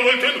Hallelujah.